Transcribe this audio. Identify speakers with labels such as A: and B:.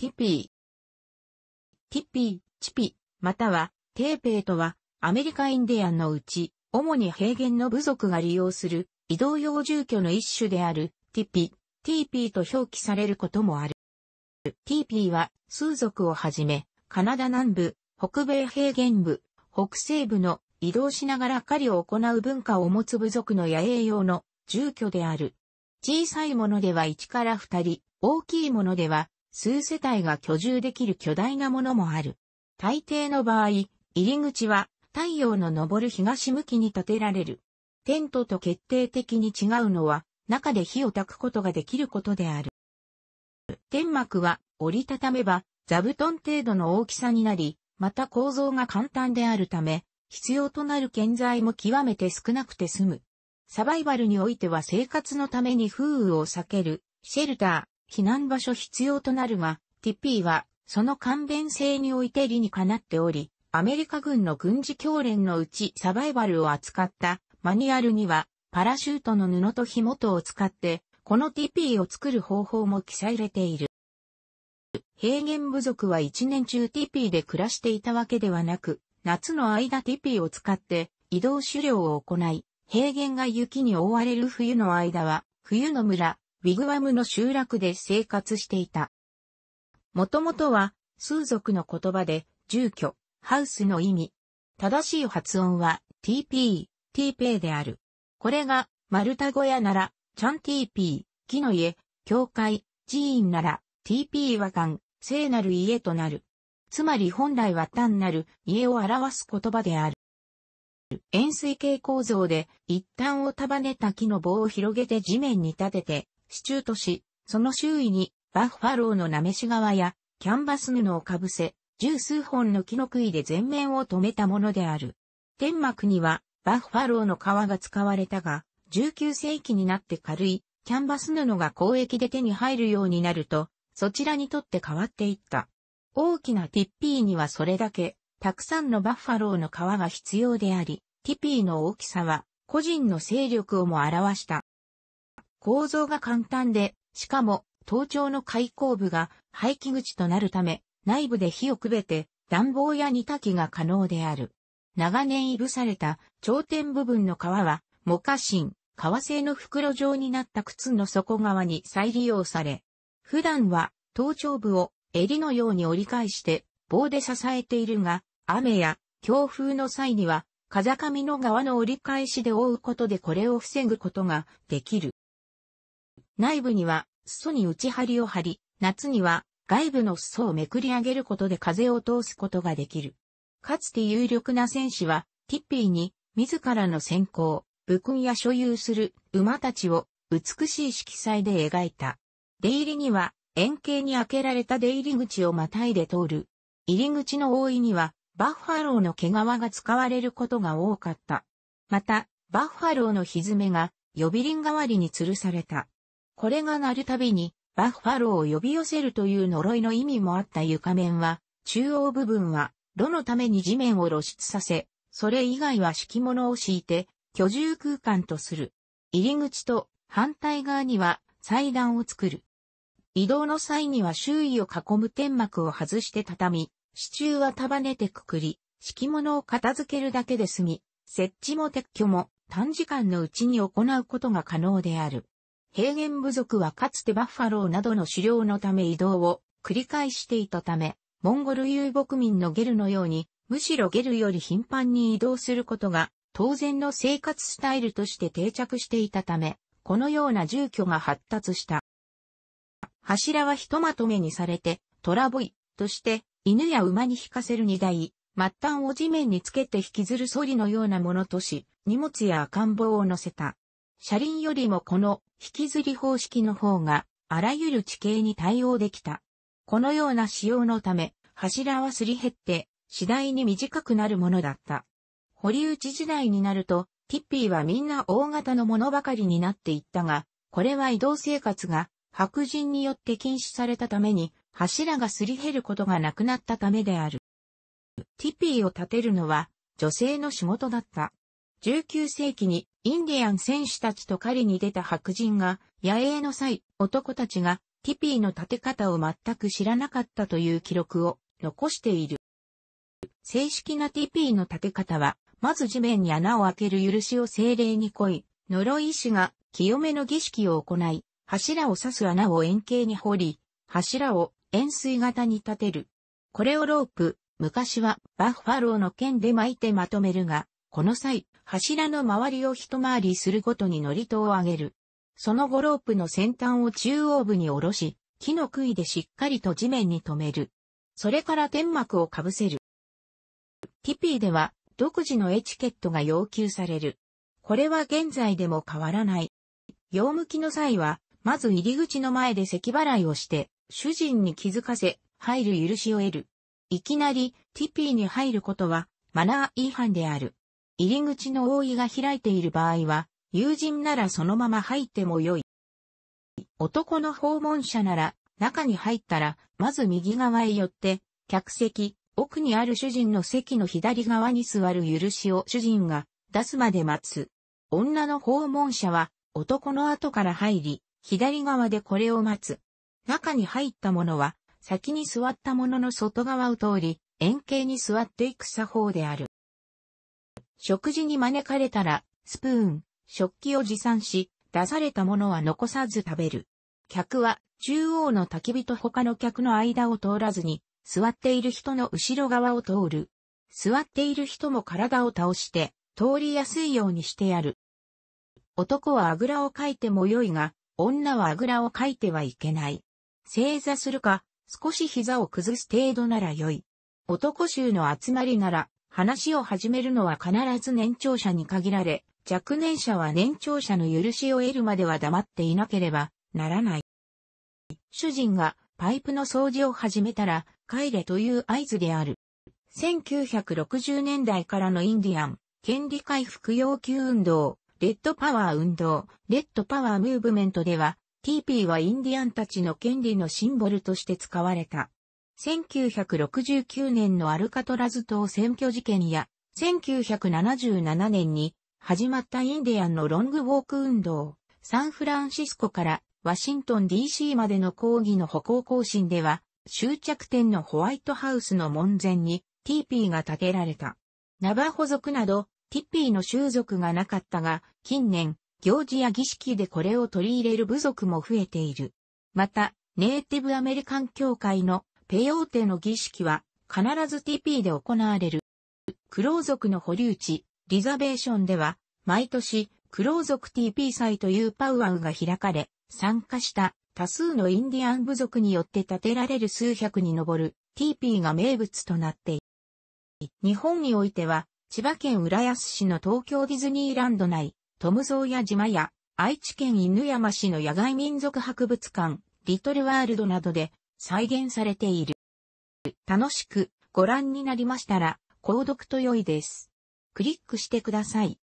A: ティピー。ティピー、ティピ、または、テーペーとは、アメリカインディアンのうち、主に平原の部族が利用する移動用住居の一種である、ティピ、ティーピーと表記されることもある。ティーピーは、スー族をはじめ、カナダ南部、北米平原部、北西部の移動しながら狩りを行う文化を持つ部族の野営用の住居である。小さいものでは1から2人、大きいものでは数世帯が居住できる巨大なものもある。大抵の場合、入り口は太陽の昇る東向きに建てられる。テントと決定的に違うのは、中で火を焚くことができることである。天幕は折りたためば座布団程度の大きさになり、また構造が簡単であるため、必要となる建材も極めて少なくて済む。サバイバルにおいては生活のために風雨を避ける、シェルター、避難場所必要となるが、ティピーは、その簡便性において理にかなっており、アメリカ軍の軍事教練のうちサバイバルを扱ったマニュアルには、パラシュートの布と紐とを使って、このティピーを作る方法も記載されている。平原部族は一年中ティピーで暮らしていたわけではなく、夏の間ティピーを使って移動狩猟を行い、平原が雪に覆われる冬の間は、冬の村、ウィグワムの集落で生活していた。もともとは、数族の言葉で、住居、ハウスの意味。正しい発音は、TP、TP である。これが、マルタ語やなら、チャン TP、木の家、教会、寺院なら、TP 和館、聖なる家となる。つまり本来は単なる家を表す言葉である。円錐形構造で一端を束ねた木の棒を広げて地面に立てて支柱とし、その周囲にバッファローのなめし側やキャンバス布をかぶせ、十数本の木の杭で全面を止めたものである。天幕にはバッファローの皮が使われたが、19世紀になって軽いキャンバス布が交易で手に入るようになると、そちらにとって変わっていった。大きなティピーにはそれだけたくさんのバッファローの皮が必要であり、ティピーの大きさは個人の勢力をも表した。構造が簡単で、しかも頭頂の開口部が排気口となるため、内部で火をくべて暖房や煮炊きが可能である。長年いぶされた頂点部分の皮は、モカシン、革製の袋状になった靴の底側に再利用され、普段は頭頂部を襟のように折り返して棒で支えているが、雨や強風の際には、風上の側の折り返しで覆うことでこれを防ぐことができる。内部には裾に内張りを張り、夏には外部の裾をめくり上げることで風を通すことができる。かつて有力な戦士は、ティッピーに自らの先行、武勲や所有する馬たちを美しい色彩で描いた。出入りには円形に開けられた出入り口をまたいで通る。入り口の覆いにはバッファローの毛皮が使われることが多かった。また、バッファローのひずめが呼び鈴代わりに吊るされた。これが鳴るたびに、バッファローを呼び寄せるという呪いの意味もあった床面は、中央部分は、炉のために地面を露出させ、それ以外は敷物を敷いて、居住空間とする。入り口と反対側には祭壇を作る。移動の際には周囲を囲む天幕を外して畳み、支柱は束ねてくくり、敷物を片付けるだけで済み、設置も撤去も短時間のうちに行うことが可能である。平原部族はかつてバッファローなどの狩猟のため移動を繰り返していたため、モンゴル遊牧民のゲルのように、むしろゲルより頻繁に移動することが当然の生活スタイルとして定着していたため、このような住居が発達した。柱はひとまとめにされて、トラボイとして犬や馬に引かせる荷台、末端を地面につけて引きずるソリのようなものとし、荷物や赤ん坊を乗せた。車輪よりもこの引きずり方式の方が、あらゆる地形に対応できた。このような仕様のため、柱はすり減って、次第に短くなるものだった。堀内時代になると、ティッピーはみんな大型のものばかりになっていったが、これは移動生活が白人によって禁止されたために、柱がすり減ることがなくなったためである。ティピーを建てるのは女性の仕事だった。19世紀にインディアン戦士たちと狩りに出た白人が野営の際、男たちがティピーの立て方を全く知らなかったという記録を残している。正式なティピーの立て方は、まず地面に穴を開ける許しを精霊に乞い、呪い師が清めの儀式を行い、柱を刺す穴を円形に掘り、柱を円錐型に立てる。これをロープ、昔はバッファローの剣で巻いてまとめるが、この際、柱の周りを一回りするごとに祝詞を上げる。その後ロープの先端を中央部に下ろし、木の杭でしっかりと地面に留める。それから天幕をかぶせる。ティピーでは独自のエチケットが要求される。これは現在でも変わらない。用向きの際は、まず入り口の前で咳払いをして、主人に気づかせ、入る許しを得る。いきなり、ティピーに入ることは、マナー違反である。入り口の覆いが開いている場合は、友人ならそのまま入ってもよい。男の訪問者なら、中に入ったら、まず右側へ寄って、客席、奥にある主人の席の左側に座る許しを主人が出すまで待つ。女の訪問者は、男の後から入り、左側でこれを待つ。中に入った者は、先に座った者の外側を通り、円形に座っていく作法である。食事に招かれたら、スプーン、食器を持参し、出されたものは残さず食べる。客は、中央の焚き火と他の客の間を通らずに、座っている人の後ろ側を通る。座っている人も体を倒して、通りやすいようにしてやる。男はあぐらをかいてもよいが、女はあぐらをかいてはいけない。正座するか、少し膝を崩す程度ならよい。男衆の集まりなら、話を始めるのは必ず年長者に限られ、若年者は年長者の許しを得るまでは黙っていなければならない。主人がパイプの掃除を始めたら、帰れという合図である。1960年代からのインディアン、権利回復要求運動、レッドパワー運動、レッドパワームーブメントでは、TP はインディアンたちの権利のシンボルとして使われた。1969年のアルカトラズ島選挙事件や、1977年に始まったインディアンのロングウォーク運動、サンフランシスコからワシントン DC までの抗議の歩行行進では、終着点のホワイトハウスの門前に TP が建てられた。ナバホ族などティピーの習俗がなかったが、近年、行事や儀式でこれを取り入れる部族も増えている。また、ネイティブアメリカン協会のペヨーテの儀式は必ず TP で行われる。クロー族の保留地、リザベーションでは、毎年、クロー族 TP 祭というパウアウが開かれ、参加した多数のインディアン部族によって建てられる数百に上る TP が名物となっている。日本においては、千葉県浦安市の東京ディズニーランド内、トムゾーヤ島や、愛知県犬山市の野外民族博物館、リトルワールドなどで再現されている。楽しくご覧になりましたら、購読と良いです。クリックしてください。